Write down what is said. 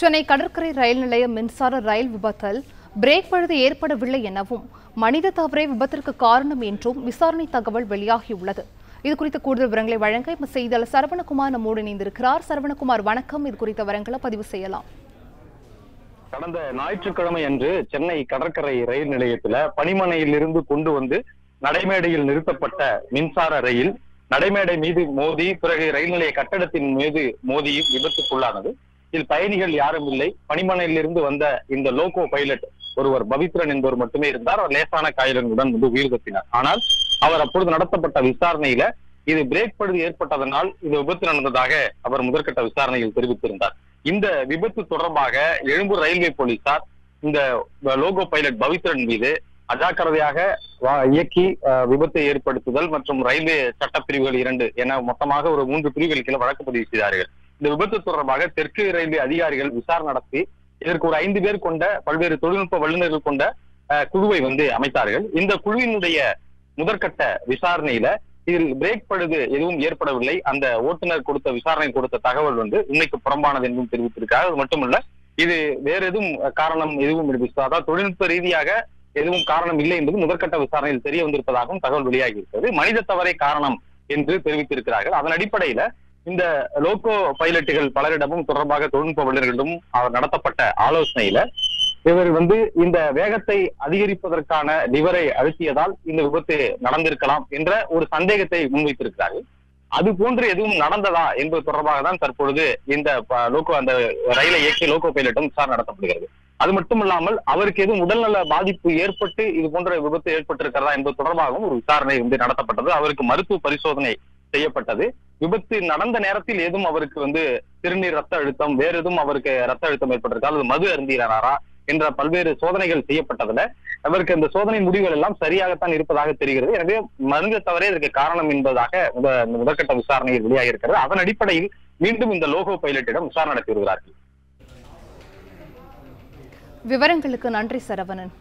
சென்னை கடற்கரை ரயில் நிலைய மின்சார ரயில் விபத்தில் பிரேக் பழுது ஏற்படவில்லை எனவும் மனித தவறே விபத்திற்கு காரணம் என்றும் விசாரணை தகவல் வெளியாகியுள்ளது. இது குறித்த கூடுதல் விவரங்களை வழங்க எமது செய்தியாளர் சரவணகுமார் நம்மோடு இணைந்திருக்கிறார். சரவணகுமார் வணக்கம். இது குறித்த விவரங்களை பதிவு செய்யலாம். கடந்த ஞாயிற்றுக்கிழமை அன்று சென்னை கடற்கரை ரயில் நிலையத்துல பணிமனையிலிருந்து கொண்டு வந்து நடைமேடையில் நிறுத்தப்பட்ட மின்சார ரயில் நடைமேடை மீது மோதி பிறகு ரயில் நிலைய கட்டடத்தின் மீது மோதியும் விபத்துக்குள்ளானது. இதில் பயணிகள் யாரும் இல்லை. பணிமனையிலிருந்து வந்த இந்த லோகோ பைலட் ஒருவர் பவித்ரன் என்பவர் மட்டுமே இருந்தார். அவர் லேசான காயங்களுடன் வந்து உயிர் தப்பினார். ஆனால் அவர் அப்பொழுது நடத்தப்பட்ட விசாரணையில இது பிரேக் பழுது ஏற்பட்டதனால் இது விபத்து நடந்ததாக அவர் முதற்கட்ட விசாரணையில் தெரிவித்திருந்தார். இந்த விபத்து தொடர்பாக எழும்பூர் ரயில்வே போலீசார் இந்த லோகோ பைலட் பவித்ரன் மீது அஜாக்கிரதையாக இயக்கி விபத்தை ஏற்படுத்துதல் மற்றும் ரயில்வே சட்டப்பிரிவுகள் இரண்டு என மொத்தமாக ஒரு மூன்று பிரிவுகள் கீழே வழக்கு பதிவு செய்தார்கள். இந்த விபத்து தொடர்பாக தெற்கு ரயில்வே அதிகாரிகள் விசாரணை நடத்தி இதற்கு ஒரு ஐந்து பேர் கொண்ட பல்வேறு தொழில்நுட்ப வல்லுநர்கள் கொண்ட குழுவை வந்து அமைத்தார்கள். இந்த குழுவினுடைய முதற்கட்ட விசாரணையில இதில் பிரேக் பழுது எதுவும் ஏற்படவில்லை. அந்த ஓட்டுநர் கொடுத்த விசாரணை கொடுத்த தகவல் வந்து உண்மைக்கு புறம்பானது என்றும் தெரிவித்திருக்கார் அது மட்டுமல்ல இது வேற எதுவும் காரணம் எதுவும் அதாவது தொழில்நுட்ப ரீதியாக எதுவும் காரணம் இல்லை என்பது முதற்கட்ட விசாரணையில் தெரிய வந்திருப்பதாகவும் தகவல் வெளியாகி இருக்கிறது. மனித தவறை காரணம் என்று தெரிவித்திருக்கிறார்கள். அதன் அடிப்படையில இந்த லோகோ பைலட்டுகள் பலரிடமும் தொடர்பாக தொழில்நுட்ப வல்லுநர்களிடம் அவர் நடத்தப்பட்ட ஆலோசனையில இவர் வந்து இந்த வேகத்தை அதிகரிப்பதற்கான லிவரை அழுத்தியதால் இந்த விபத்து நடந்திருக்கலாம் என்ற ஒரு சந்தேகத்தை முன்வைத்திருக்கிறார்கள் அது போன்று எதுவும் நடந்ததா என்பது தொடர்பாக தான் தற்பொழுது இந்த லோகோ அந்த ரயிலை இயக்கி லோகோ பைலட்டும் விசாரணை நடத்தப்படுகிறது. அது மட்டுமல்லாமல் அவருக்கு எதுவும் உடல்நல பாதிப்பு ஏற்பட்டு இது போன்ற விபத்து ஏற்பட்டிருக்கிறதா என்பது தொடர்பாகவும் ஒரு விசாரணை வந்து நடத்தப்பட்டது. அவருக்கு மருத்துவ பரிசோதனை செய்யப்பட்டது. விபத்து நடந்த நேரத்தில் ஏதும் அவருக்கு வந்து சிறுநீர் ரத்த அழுத்தம் வேற எதுவும் அவருக்கு ரத்த அழுத்தம் ஏற்பட்டிருக்கா அல்லது மது அருந்தினாரா என்ற பல்வேறு சோதனைகள் செய்யப்பட்டதுல. அவருக்கு இந்த சோதனை முடிவுகள் எல்லாம் சரியாகத்தான் இருப்பதாக தெரிகிறது. எனவே மருந்து தவறே இதற்கு காரணம் என்பதாக இந்த முதற்கட்ட விசாரணையில் வெளியாக இருக்கிறது அதன் அடிப்படையில் மீண்டும் இந்த லோகோ பைலட்டிடம் விசாரணை நடத்தி வருகிறார்கள். விவரங்களுக்கு நன்றி சரவணன்.